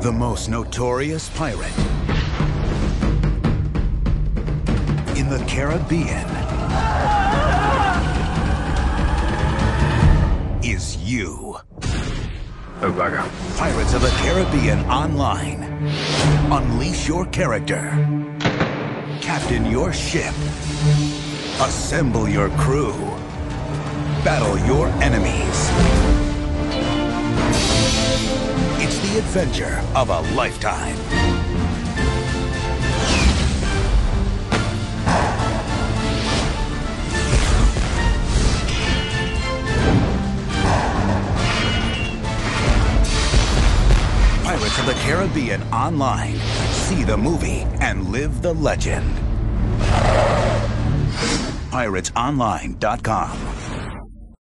The most notorious pirate in the Caribbean is you. Oh, Uwaga. Pirates of the Caribbean Online. Unleash your character. Captain your ship. Assemble your crew. Battle your enemies. Adventure of a lifetime. Pirates of the Caribbean Online. See the movie and live the legend. PiratesOnline.com.